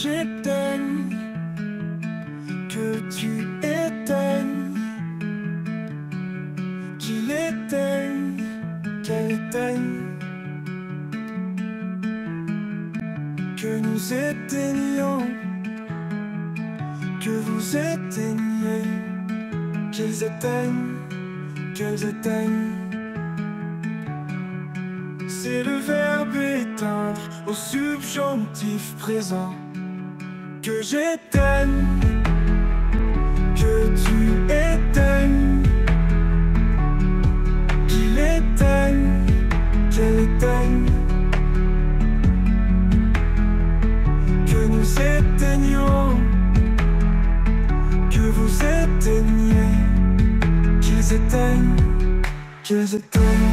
j'éteigne, que tu éteignes, qu'il éteigne, qu'elle éteigne, que nous éteignions, que vous éteignez, qu'ils éteignent, qu'elles éteignent. C'est le verbe éteindre au subjonctif présent que j'éteigne, que tu éteignes, qu'il éteigne, qu'elle éteigne, que nous éteignions, que vous éteignez, qu'ils éteignent, qu'ils éteignent.